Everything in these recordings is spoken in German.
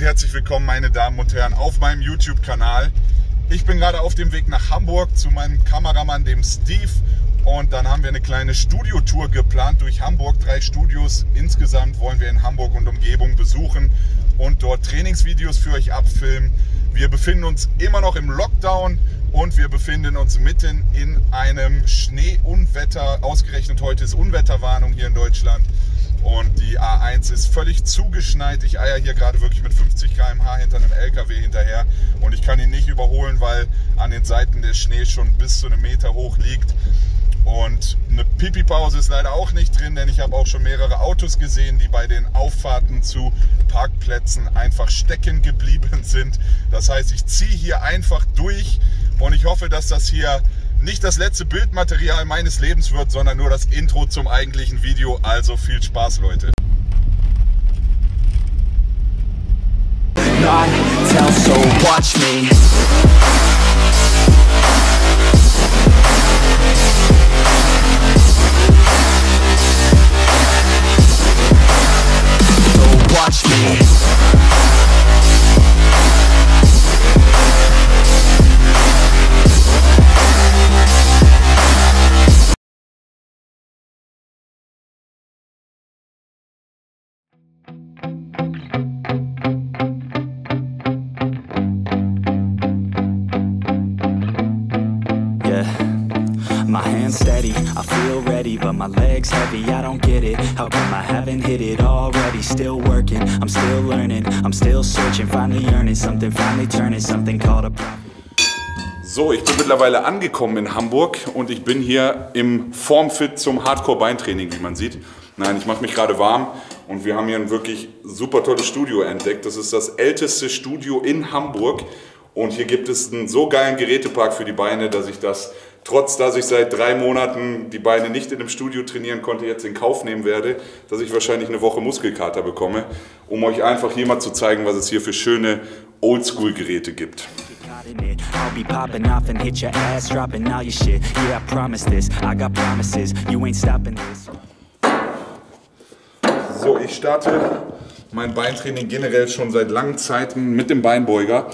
und herzlich willkommen, meine Damen und Herren, auf meinem YouTube-Kanal. Ich bin gerade auf dem Weg nach Hamburg zu meinem Kameramann, dem Steve. Und dann haben wir eine kleine Studiotour geplant durch Hamburg. Drei Studios insgesamt wollen wir in Hamburg und Umgebung besuchen und dort Trainingsvideos für euch abfilmen. Wir befinden uns immer noch im Lockdown und wir befinden uns mitten in einem Schneeunwetter. Ausgerechnet heute ist Unwetterwarnung hier in Deutschland. Und die A1 ist völlig zugeschneit. Ich eier hier gerade wirklich mit 50 km/h hinter einem LKW hinterher. Und ich kann ihn nicht überholen, weil an den Seiten der Schnee schon bis zu einem Meter hoch liegt. Und eine Pipi-Pause ist leider auch nicht drin, denn ich habe auch schon mehrere Autos gesehen, die bei den Auffahrten zu Parkplätzen einfach stecken geblieben sind. Das heißt, ich ziehe hier einfach durch und ich hoffe, dass das hier nicht das letzte Bildmaterial meines Lebens wird, sondern nur das Intro zum eigentlichen Video. Also viel Spaß, Leute. So watch me. So watch me. Heavy, I don't get it How come I haven't hit it already? Still working, I'm still learning, I'm still searching Finally earning something, finally turning something called a So, ich bin mittlerweile angekommen in Hamburg und ich bin hier im Formfit zum Hardcore-Beintraining, wie man sieht. Nein, ich mache mich gerade warm und wir haben hier ein wirklich super tolles Studio entdeckt. Das ist das älteste Studio in Hamburg und hier gibt es einen so geilen Gerätepark für die Beine, dass ich das trotz dass ich seit drei Monaten die Beine nicht in einem Studio trainieren konnte, jetzt in Kauf nehmen werde, dass ich wahrscheinlich eine Woche Muskelkater bekomme, um euch einfach hier mal zu zeigen, was es hier für schöne Oldschool-Geräte gibt. I'll be popping off and hit your ass, dropping all your shit. Yeah, I promise this. I got promises. You ain't stopping this. So, ich starte mein Beintraining generell schon seit langen Zeiten mit dem Beinbeuger,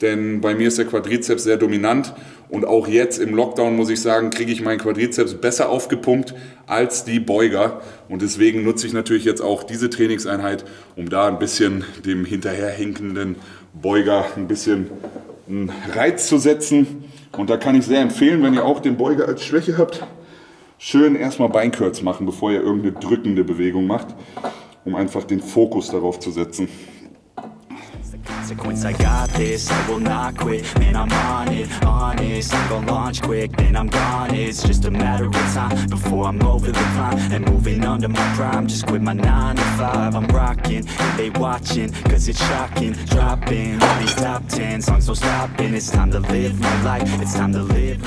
denn bei mir ist der Quadrizeps sehr dominant und auch jetzt im Lockdown muss ich sagen, kriege ich meinen Quadrizeps besser aufgepumpt als die Beuger. Und deswegen nutze ich natürlich jetzt auch diese Trainingseinheit, um da ein bisschen dem hinterherhinkenden Beuger ein bisschen einen Reiz zu setzen. Und da kann ich sehr empfehlen, wenn ihr auch den Beuger als Schwäche habt, schön erstmal Beinkürz machen, bevor ihr irgendeine drückende Bewegung macht, um einfach den Fokus darauf zu setzen. Consequence I got this, I will not quit. Man, I'm on it, honest I'm gonna launch quick, then I'm gone It's just a matter of time Before I'm over the climb And moving under my prime. Just quit my 9 to 5 I'm rocking, and they watching Cause it's shocking. Dropping all these top 10 songs, so stopping It's time to live my life. It's time to live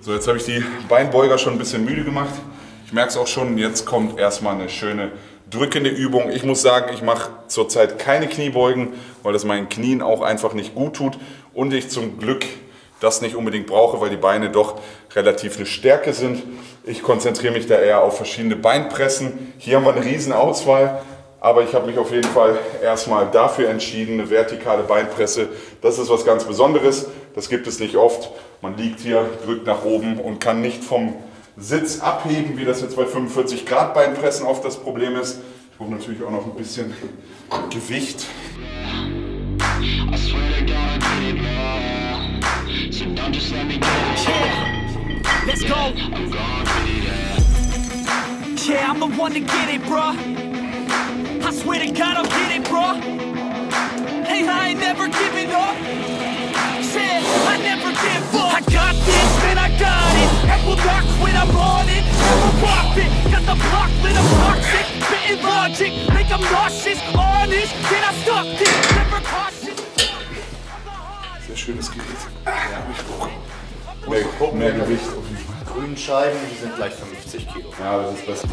So, jetzt habe ich die Beinbeuger schon ein bisschen müde gemacht. Ich merke es auch schon, jetzt kommt erstmal eine schöne drückende Übung. Ich muss sagen, ich mache zurzeit keine Kniebeugen, weil das meinen Knien auch einfach nicht gut tut und ich zum Glück das nicht unbedingt brauche, weil die Beine doch relativ eine Stärke sind. Ich konzentriere mich da eher auf verschiedene Beinpressen. Hier haben wir eine riesen Auswahl, aber ich habe mich auf jeden Fall erstmal dafür entschieden, eine vertikale Beinpresse. Das ist was ganz Besonderes, das gibt es nicht oft. Man liegt hier, drückt nach oben und kann nicht vom Sitz abheben, wie das jetzt bei 45 Grad Beinpressen oft das Problem ist. Ich brauche natürlich auch noch ein bisschen Gewicht. Yeah, I'm the one to get it, bro. I swear to God, I'll get it, bro. Hey, I ain't never giving up. Never give up. I got this, man, I got it. And will not quit, I'm on it. Never rock it. Got the block lit, I'm toxic. Spitting logic, make them nauseous. Honest, can I stop this? Never cautious. Sehr schönes Gerät. Ja, ich brauche mehr, mehr Gewicht auf jeden Fall. grünen Scheiben, die sind gleich 50 Kilo. Ja, das ist besser.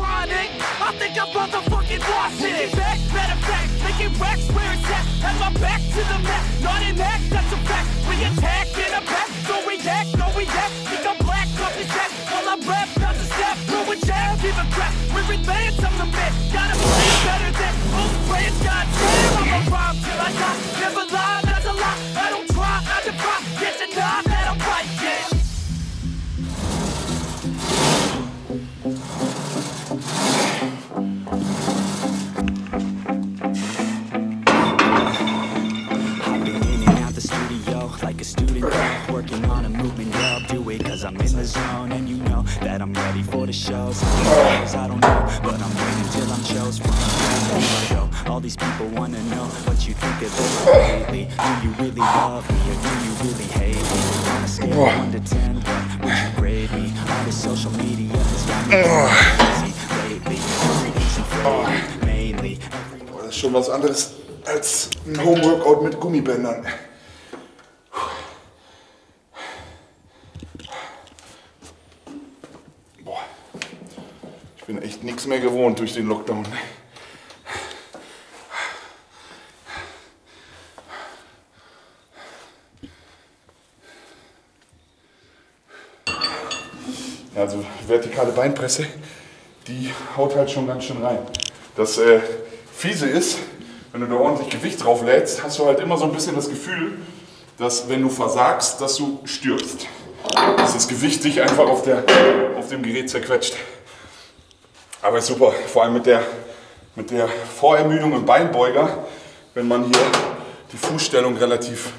attacked and oppressed So react, no react Think I'm black, up his chest All I rap, not the step. Through a jab, give a crap We're advanced, I'm the best Gotta play better than most players God damn, I'm a rhyme till I die. Never lie, that's a lie. I don't try, I defy. Yes and I, that I'm right, yeah. Me, mainly. Das ist schon was anderes als ein Homeworkout mit Gummibändern. Boah, ich bin echt nichts mehr gewohnt durch den Lockdown. Ja, Also vertikale Beinpresse, die haut halt schon ganz schön rein. Das äh, Fiese ist, wenn du da ordentlich Gewicht drauf lädst, hast du halt immer so ein bisschen das Gefühl, dass wenn du versagst, dass du stirbst. Dass das Gewicht dich einfach auf, der, auf dem Gerät zerquetscht. Aber ist super, vor allem mit der, mit der Vorermüdung im Beinbeuger, wenn man hier die Fußstellung relativ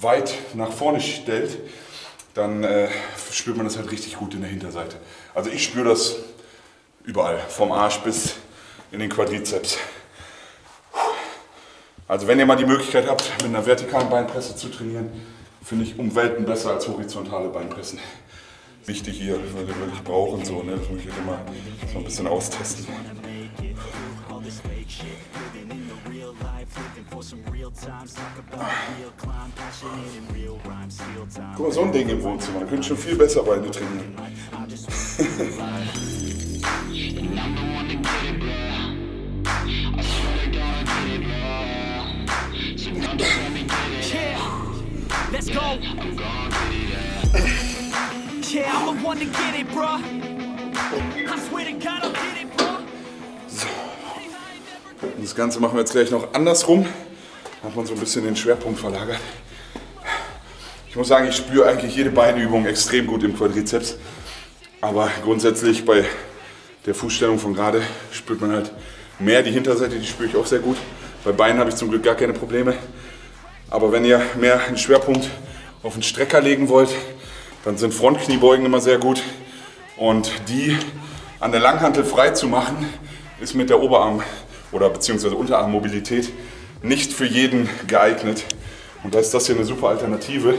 weit nach vorne stellt, dann äh, spürt man das halt richtig gut in der Hinterseite. Also ich spüre das überall, vom Arsch bis in den Quadrizeps. Also wenn ihr mal die Möglichkeit habt, mit einer vertikalen Beinpresse zu trainieren, finde ich um Welten besser als horizontale Beinpressen. Wichtig hier, weil ihr wirklich braucht und so, ne? das muss ich halt immer so ein bisschen austesten. Guck mal, so ein Ding im Wohnzimmer, da könnt ihr schon viel besser Beine trainieren. Yeah, let's go. Yeah, I'm the one to get it, bruh. I swear to God, I'll get it, bruh. Und das Ganze machen wir jetzt gleich noch andersrum. Da hat man so ein bisschen den Schwerpunkt verlagert. Ich muss sagen, ich spüre eigentlich jede Beinübung extrem gut im Quadrizeps. Aber grundsätzlich bei der Fußstellung von gerade spürt man halt mehr die Hinterseite, die spüre ich auch sehr gut. Bei Beinen habe ich zum Glück gar keine Probleme. Aber wenn ihr mehr einen Schwerpunkt auf den Strecker legen wollt, dann sind Frontkniebeugen immer sehr gut. Und die an der Langhantel frei zu machen, ist mit der Oberarm- oder beziehungsweise Unterarmmobilität nicht für jeden geeignet. Und da ist das hier eine super Alternative.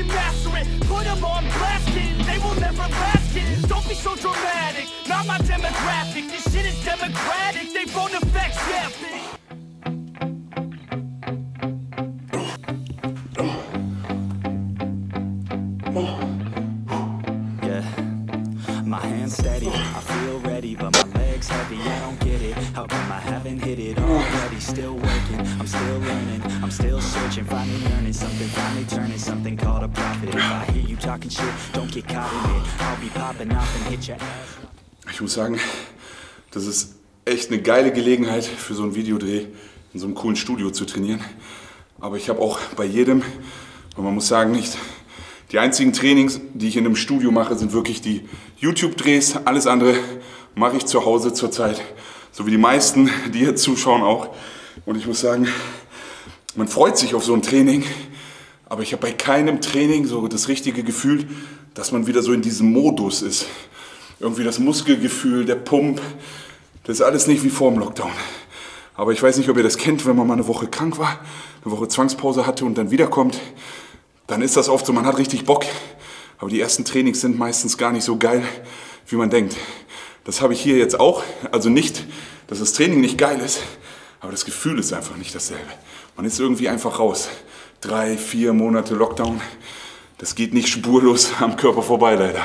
Fucking master it. Put 'em on blast, kid. They will never last, kid. Don't be so dramatic. Not my demographic. This shit is democratic. They phone effects, yeah, bitch. Still working, I'm still learning, I'm still searching, finally earning something, finally turning something called a profit. If I hear you talking shit, don't get caught in it. I'll be popping off and hit your ass. Ich muss sagen, das ist echt eine geile Gelegenheit für so einen Videodreh in so einem coolen Studio zu trainieren. Aber ich habe auch bei jedem, und man muss sagen, nicht die einzigen Trainings, die ich in einem Studio mache, sind wirklich die YouTube-Drehs. Alles andere mache ich zu Hause zurzeit. So wie die meisten, die hier zuschauen auch. Und ich muss sagen, man freut sich auf so ein Training, aber ich habe bei keinem Training so das richtige Gefühl, dass man wieder so in diesem Modus ist. Irgendwie das Muskelgefühl, der Pump, das ist alles nicht wie vor dem Lockdown. Aber ich weiß nicht, ob ihr das kennt, wenn man mal eine Woche krank war, eine Woche Zwangspause hatte und dann wiederkommt, dann ist das oft so, man hat richtig Bock. Aber die ersten Trainings sind meistens gar nicht so geil, wie man denkt. Das habe ich hier jetzt auch. Also nicht, dass das Training nicht geil ist, aber das Gefühl ist einfach nicht dasselbe. Man ist irgendwie einfach raus. Drei, vier Monate Lockdown, das geht nicht spurlos am Körper vorbei, leider.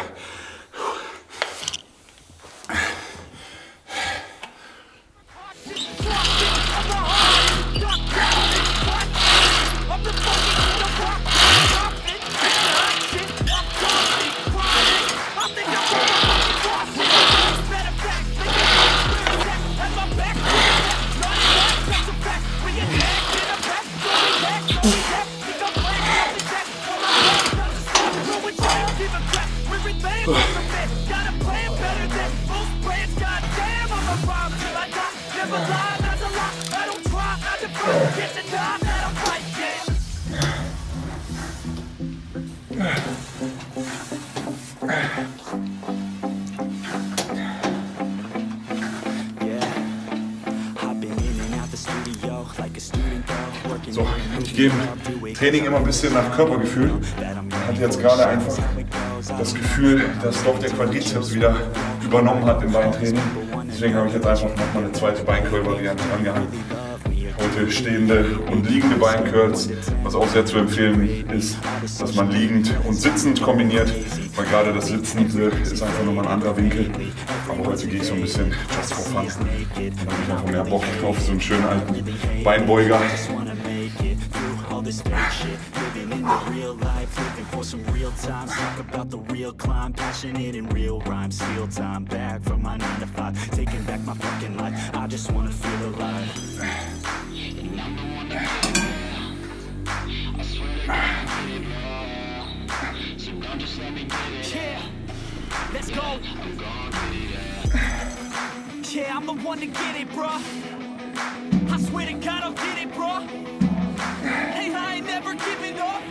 So, ich gehe im Training immer ein bisschen nach Körpergefühl. Ich hatte jetzt gerade einfach das Gefühl, dass doch der Quadrizeps wieder übernommen hat im Beintraining. Deswegen habe ich jetzt einfach nochmal eine zweite Beincurl-Variante angehangen. Heute stehende und liegende Beincurls, was auch sehr zu empfehlen ist, dass man liegend und sitzend kombiniert, weil gerade das Sitzen ist einfach nochmal ein anderer Winkel. Aber heute gehe ich so ein bisschen just for fun. Da habe ich einfach mehr Bock auf so einen schönen alten Beinbeuger. some real times Talk about the real climb Passionate in real rhymes Steal time back from my 9 to 5 Taking back my fucking life I just wanna feel alive let's go Yeah, I'm the one to get it, bro I swear to God I'll get it, bro Hey, I ain't never giving up.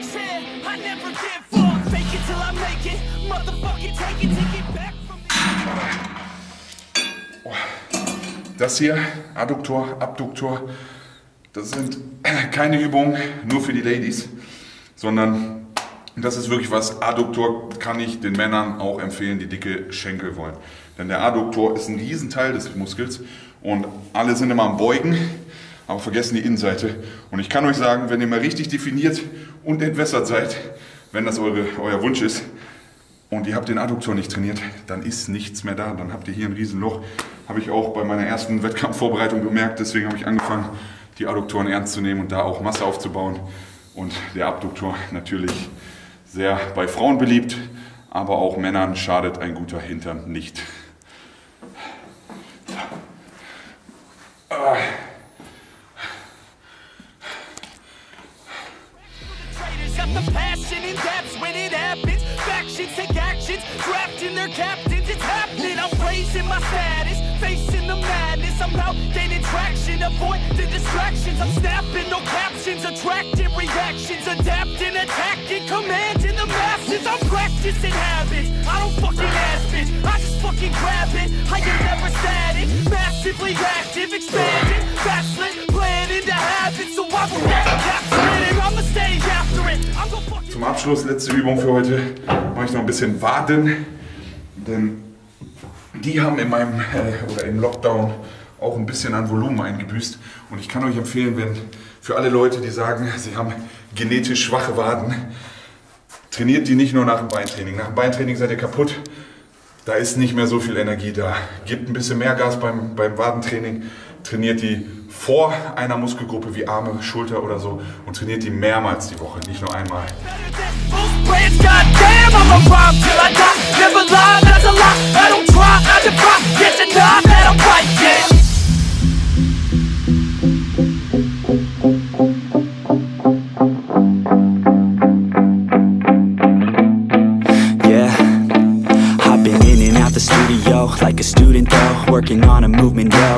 Said I never give up. Fake it till I make it. Motherfucking take it, take back from oh, Das hier, Adduktor, Abduktor, das sind keine Übungen nur für die Ladies, sondern das ist wirklich was. Adduktor kann ich den Männern auch empfehlen, die dicke Schenkel wollen. Denn der Adduktor ist ein Riesenteil des Muskels und alle sind immer am Beugen, aber vergessen die Innenseite. Und ich kann euch sagen, wenn ihr mal richtig definiert und entwässert seid, wenn das eure, euer Wunsch ist, und ihr habt den Adduktor nicht trainiert, dann ist nichts mehr da. Dann habt ihr hier ein Riesenloch. Habe ich auch bei meiner ersten Wettkampfvorbereitung gemerkt. Deswegen habe ich angefangen, die Adduktoren ernst zu nehmen und da auch Masse aufzubauen. Und der Abduktor natürlich sehr bei Frauen beliebt, aber auch Männern schadet ein guter Hintern nicht. Snapping, no captions, attracting reactions, adapting, attacking, commanding the masses. I'm practicing habits. I don't fucking ask bitch. I just fucking grab it. I am never static, massively active, expanding, backslid, playing into habits. So I will never capture it, I'ma stay after it. I'm gonna fucking. Zum Abschluss, letzte Übung für heute, mache ich noch ein bisschen Waden. Denn die haben in meinem äh, oder im Lockdown auch ein bisschen an Volumen eingebüßt. Und ich kann euch empfehlen, wenn für alle Leute, die sagen, sie haben genetisch schwache Waden, trainiert die nicht nur nach dem Beintraining. Nach dem Beintraining seid ihr kaputt. Da ist nicht mehr so viel Energie da. Gebt ein bisschen mehr Gas beim, beim Wadentraining. Trainiert die vor einer Muskelgruppe wie Arme, Schulter oder so und trainiert die mehrmals die Woche, nicht nur einmal.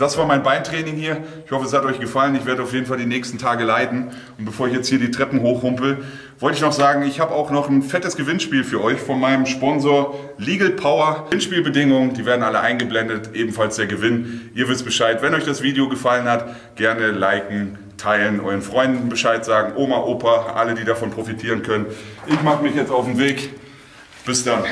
das war mein Beintraining hier. Ich hoffe, es hat euch gefallen. Ich werde auf jeden Fall die nächsten Tage leiden. Und bevor ich jetzt hier die Treppen hochhumpel, wollte ich noch sagen, ich habe auch noch ein fettes Gewinnspiel für euch von meinem Sponsor Legal Power. Gewinnspielbedingungen, die werden alle eingeblendet, ebenfalls der Gewinn. Ihr wisst Bescheid. Wenn euch das Video gefallen hat, gerne liken, teilen, euren Freunden Bescheid sagen, Oma, Opa, alle, die davon profitieren können. Ich mache mich jetzt auf den Weg. Bis dann.